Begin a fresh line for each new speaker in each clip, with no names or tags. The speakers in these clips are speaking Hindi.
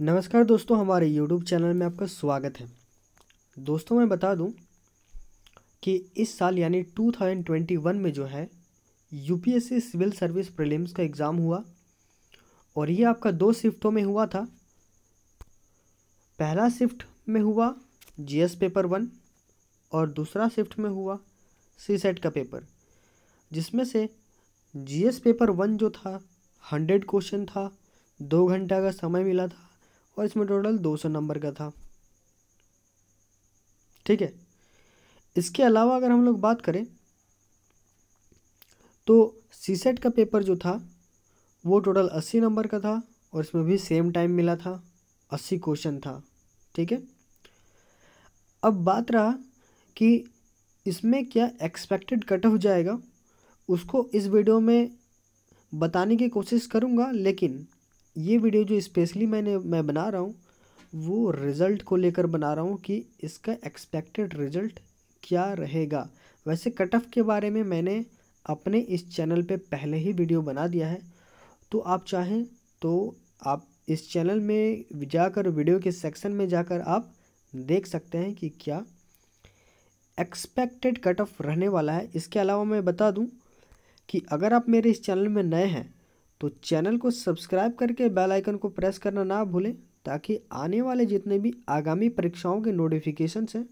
नमस्कार दोस्तों, हमारे यूट्यूब चैनल में आपका स्वागत है। दोस्तों, मैं बता दूँ कि इस साल यानी 2021 में जो है यूपीएससी सिविल सर्विस प्रीलिम्स का एग्ज़ाम हुआ और ये आपका दो शिफ्टों में हुआ था। पहला शिफ्ट में हुआ जीएस पेपर वन और दूसरा शिफ्ट में हुआ सी सेट का पेपर, जिसमें से जीएस पेपर वन जो था, हंड्रेड क्वेश्चन था, दो घंटा का समय मिला था और इसमें टोटल दो सौ नंबर का था। ठीक है? इसके अलावा अगर हम लोग बात करें तो सी सेट का पेपर जो था, वो टोटल अस्सी नंबर का था और इसमें भी सेम टाइम मिला था, अस्सी क्वेश्चन था। ठीक है? अब बात रहा कि इसमें क्या एक्सपेक्टेड कट ऑफ़ जाएगा, उसको इस वीडियो में बताने की कोशिश करूँगा, लेकिन ये वीडियो जो स्पेशली मैंने, मैं बना रहा हूँ, वो रिज़ल्ट को लेकर बना रहा हूँ कि इसका एक्सपेक्टेड रिज़ल्ट क्या रहेगा। वैसे कट ऑफ़ के बारे में मैंने अपने इस चैनल पे पहले ही वीडियो बना दिया है। तो आप चाहें तो आप इस चैनल में जाकर, वीडियो के सेक्शन में जाकर आप देख सकते हैं कि क्या एक्सपेक्टेड कट ऑफ़ रहने वाला है। इसके अलावा मैं बता दूँ कि अगर आप मेरे इस चैनल में नए हैं तो चैनल को सब्सक्राइब करके बेल आइकन को प्रेस करना ना भूलें, ताकि आने वाले जितने भी आगामी परीक्षाओं के नोटिफिकेशंस हैं,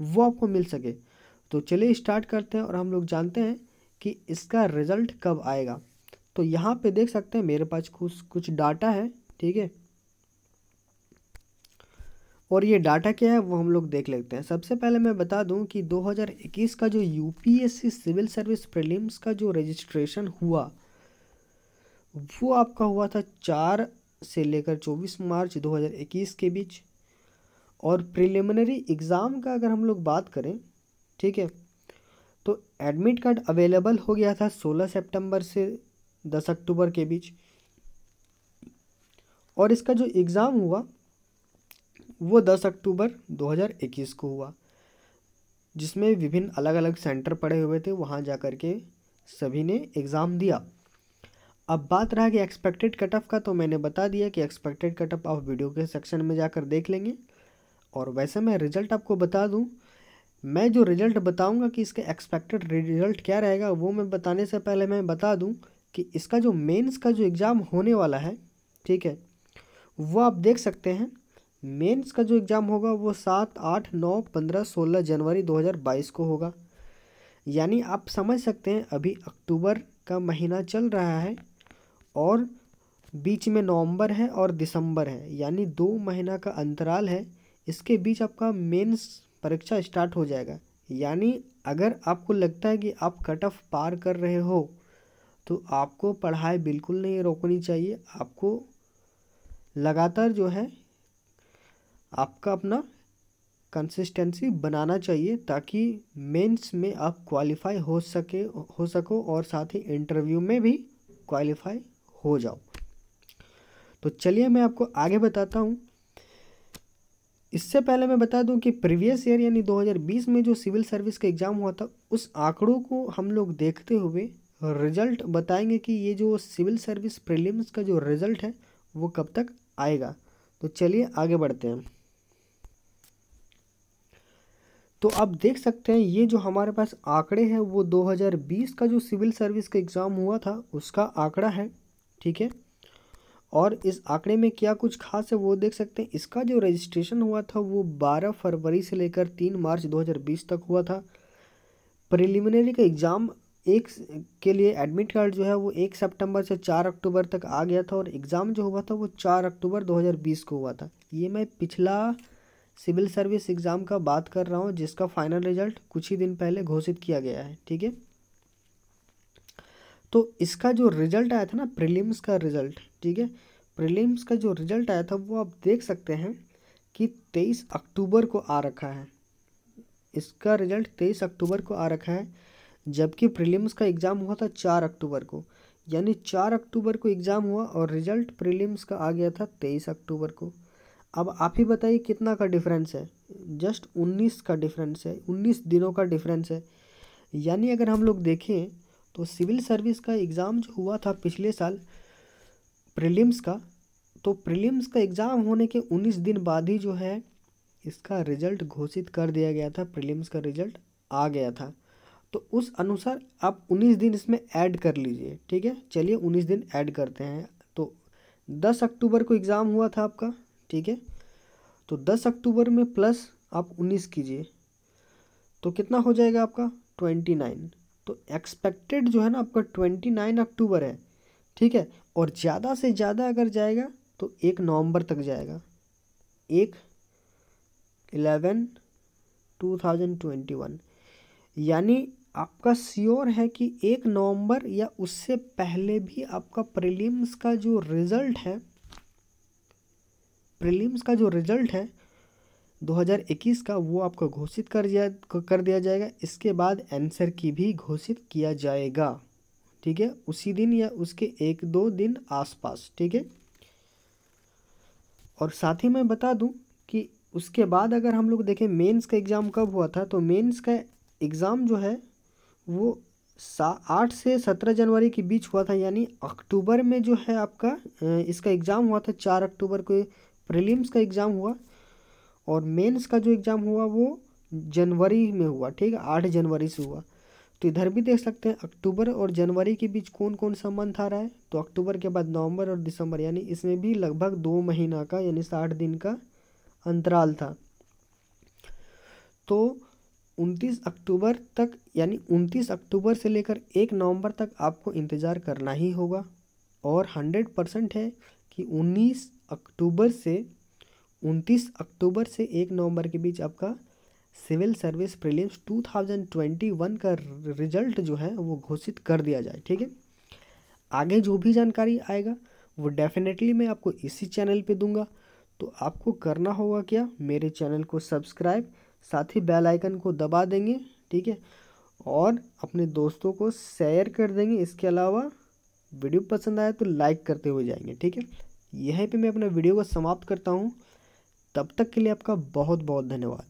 वो आपको मिल सके। तो चलिए स्टार्ट करते हैं और हम लोग जानते हैं कि इसका रिज़ल्ट कब आएगा। तो यहाँ पे देख सकते हैं, मेरे पास कुछ कुछ डाटा है, ठीक है? और ये डाटा क्या है, वो हम लोग देख लेते हैं। सबसे पहले मैं बता दूँ कि 2021 का जो यूपीएससी सिविल सर्विस प्रीलिम्स का जो रजिस्ट्रेशन हुआ वो आपका हुआ था चार से लेकर चौबीस मार्च 2021 के बीच। और प्रिलिमिनरी एग्ज़ाम का अगर हम लोग बात करें, ठीक है तो एडमिट कार्ड अवेलेबल हो गया था 16 सितंबर से 10 अक्टूबर के बीच। और इसका जो एग्ज़ाम हुआ, वो 10 अक्टूबर 2021 को हुआ, जिसमें विभिन्न अलग अलग सेंटर पड़े हुए थे, वहाँ जा कर के सभी ने एग्ज़ाम दिया। अब बात रहा कि एक्सपेक्टेड कट ऑफ़ का तो मैंने बता दिया कि एक्सपेक्टेड कट ऑफ़ आप वीडियो के सेक्शन में जाकर देख लेंगे। और वैसे मैं रिज़ल्ट आपको बता दूँ, मैं जो रिज़ल्ट बताऊँगा कि इसका एक्सपेक्टेड रिज़ल्ट क्या रहेगा, वो मैं बताने से पहले मैं बता दूँ कि इसका जो मेंस का जो एग्ज़ाम होने वाला है, ठीक है, वो आप देख सकते हैं। मेंस का जो एग्ज़ाम होगा, वो सात, आठ, नौ, पंद्रह, सोलह जनवरी दो हज़ार बाईस को होगा। यानी आप समझ सकते हैं, अभी अक्टूबर का महीना चल रहा है और बीच में नवंबर है और दिसंबर है, यानी दो महीना का अंतराल है, इसके बीच आपका मेंस परीक्षा स्टार्ट हो जाएगा। यानी अगर आपको लगता है कि आप कट ऑफ़ पार कर रहे हो तो आपको पढ़ाई बिल्कुल नहीं रोकनी चाहिए। आपको लगातार जो है, आपका अपना कंसिस्टेंसी बनाना चाहिए ताकि मेंस में आप क्वालिफाई हो सके, हो सको और साथ ही इंटरव्यू में भी क्वालिफाई हो जाओ। तो चलिए मैं आपको आगे बताता हूँ। इससे पहले मैं बता दूँ कि प्रीवियस ईयर यानी 2020 में जो सिविल सर्विस का एग्ज़ाम हुआ था, उस आंकड़ों को हम लोग देखते हुए रिज़ल्ट बताएँगे कि ये जो सिविल सर्विस प्रीलिम्स का जो रिज़ल्ट है, वो कब तक आएगा। तो चलिए आगे बढ़ते हैं। तो आप देख सकते हैं, ये जो हमारे पास आंकड़े हैं, वो 2020 का जो सिविल सर्विस का एग्ज़ाम हुआ था, उसका आंकड़ा है ठीक है? और इस आंकड़े में क्या कुछ खास है वो देख सकते हैं। इसका जो रजिस्ट्रेशन हुआ था वो 12 फरवरी से लेकर 3 मार्च 2020 तक हुआ था। प्रिलिमिनरी का एग्ज़ाम एक के लिए एडमिट कार्ड जो है वो एक सितंबर से चार अक्टूबर तक आ गया था और एग्ज़ाम जो हुआ था वो चार अक्टूबर 2020 को हुआ था। ये मैं पिछला सिविल सर्विस एग्ज़ाम का बात कर रहा हूँ जिसका फाइनल रिज़ल्ट कुछ ही दिन पहले घोषित किया गया है। ठीक है? तो इसका जो रिज़ल्ट आया था ना, प्रीलिम्स का रिज़ल्ट, ठीक है? प्रीलिम्स का जो रिज़ल्ट आया था, वो आप देख सकते हैं कि तेईस अक्टूबर को आ रखा है। इसका रिज़ल्ट तेईस अक्टूबर को आ रखा है, जबकि प्रीलिम्स का एग्ज़ाम हुआ था चार अक्टूबर को। यानी चार अक्टूबर को एग्ज़ाम हुआ और रिज़ल्ट प्रीलिम्स का आ गया था तेईस अक्टूबर को। अब आप ही बताइए कितना का डिफरेंस है? जस्ट उन्नीस का डिफरेंस है, उन्नीस दिनों का डिफरेंस है। यानी अगर हम लोग देखें तो सिविल सर्विस का एग्ज़ाम जो हुआ था पिछले साल, प्रीलिम्स का तो प्रीलिम्स का एग्ज़ाम होने के उन्नीस दिन बाद ही जो है, इसका रिज़ल्ट घोषित कर दिया गया था, प्रीलिम्स का रिज़ल्ट आ गया था। तो उस अनुसार आप उन्नीस दिन इसमें ऐड कर लीजिए, ठीक है? चलिए उन्नीस दिन ऐड करते हैं। तो दस अक्टूबर को एग्ज़ाम हुआ था आपका, ठीक है? तो दस अक्टूबर में प्लस आप उन्नीस कीजिए तो कितना हो जाएगा आपका? Twenty nine. तो एक्सपेक्टेड जो है ना आपका ट्वेंटी नाइन अक्टूबर है, ठीक है? और ज़्यादा से ज़्यादा अगर जाएगा तो एक नवंबर तक जाएगा। एक eleven two thousand twenty one यानी आपका श्योर है कि एक नवंबर या उससे पहले भी आपका प्रीलिम्स का जो रिज़ल्ट है प्रीलिम्स का जो रिज़ल्ट है 2021 का वो आपको घोषित कर दिया कर दिया जाएगा। इसके बाद आंसर की भी घोषित किया जाएगा। ठीक है? उसी दिन या उसके एक दो दिन आसपास। ठीक है? और साथ ही मैं बता दूँ कि उसके बाद अगर हम लोग देखें मेंस का एग्ज़ाम कब हुआ था तो मेंस का एग्ज़ाम जो है, वो सा, आठ से सत्रह जनवरी के बीच हुआ था, यानी अक्टूबर में जो है आपका इसका एग्ज़ाम हुआ था, चार अक्टूबर को प्रीलिम्स का एग्ज़ाम हुआ। और मेंस का जो एग्ज़ाम हुआ वो जनवरी में हुआ, ठीक है? आठ जनवरी से हुआ। तो इधर भी देख सकते हैं, अक्टूबर और जनवरी के बीच कौन कौन सा मंथ आ रहा है? तो अक्टूबर के बाद नवंबर और दिसंबर, यानी इसमें भी लगभग दो महीना का, यानी साठ दिन का अंतराल था। तो 29 अक्टूबर तक, यानी 29 अक्टूबर से लेकर एक नवंबर तक आपको इंतज़ार करना ही होगा। और 100 परसेंट है कि 19 अक्टूबर से 29 अक्टूबर से एक नवंबर के बीच आपका सिविल सर्विस प्रीलिम्स 2021 का रिज़ल्ट जो है वो घोषित कर दिया जाए, ठीक है? आगे जो भी जानकारी आएगा, वो डेफिनेटली मैं आपको इसी चैनल पे दूँगा। तो आपको करना होगा क्या? मेरे चैनल को सब्सक्राइब साथ ही बेल आइकन को दबा देंगे, ठीक है? और अपने दोस्तों को शेयर कर देंगे। इसके अलावा वीडियो पसंद आया तो लाइक करते हुए जाएँगे, ठीक है? यहीं पे मैं अपना वीडियो को समाप्त करता हूँ। तब तक के लिए आपका बहुत बहुत धन्यवाद।